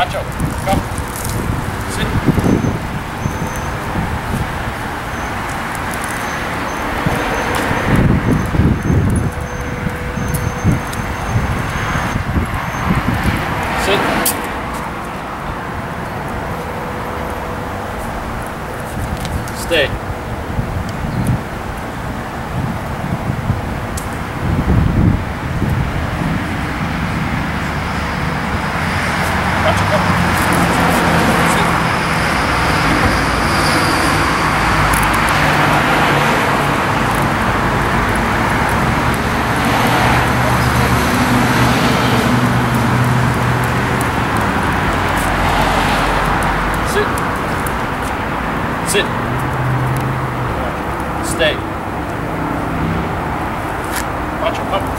Nacho, come. Sit. Stay. Sit. Stay. Watch your pump.